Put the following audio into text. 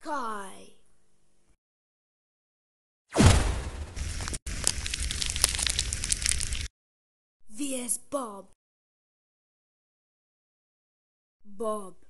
Kai. vs Bob. Bob.